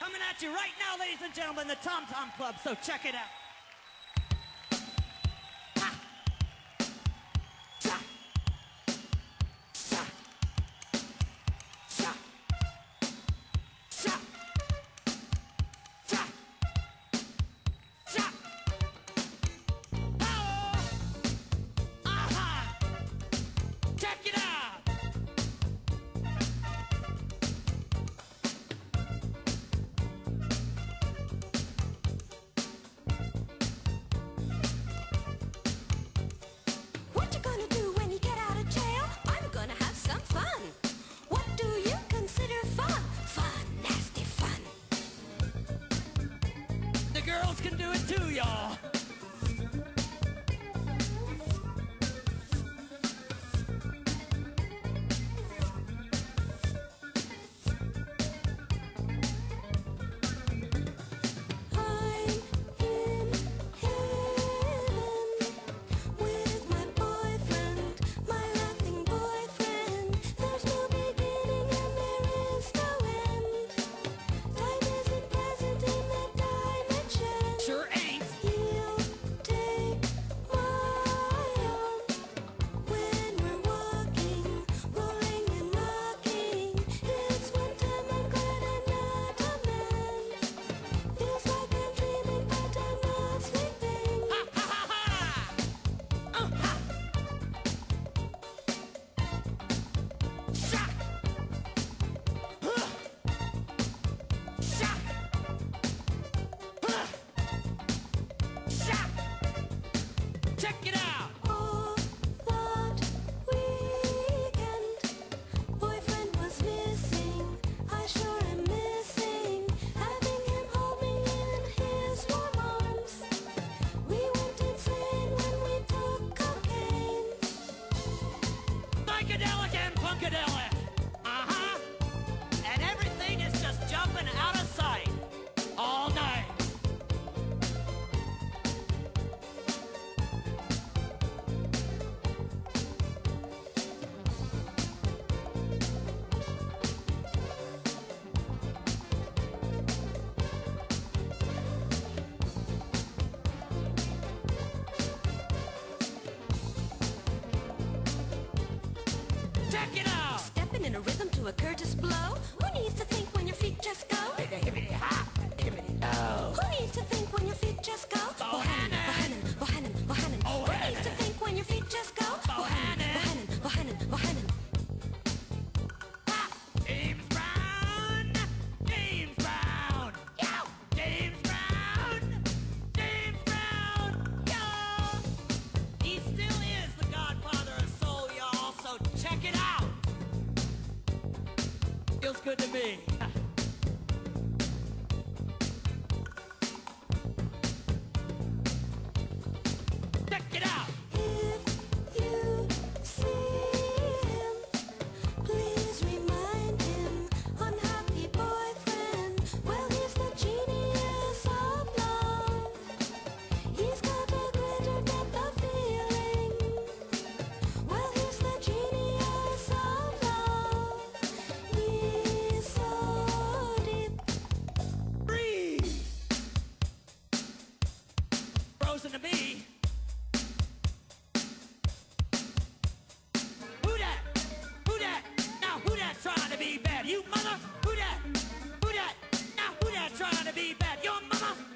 Coming at you right now, ladies and gentlemen, the Tom Tom Club, so check it out. to y'all. Check it out! Check it out. Stepping in a rhythm to a Kurtis Blow. Good to me. bad. Your mama.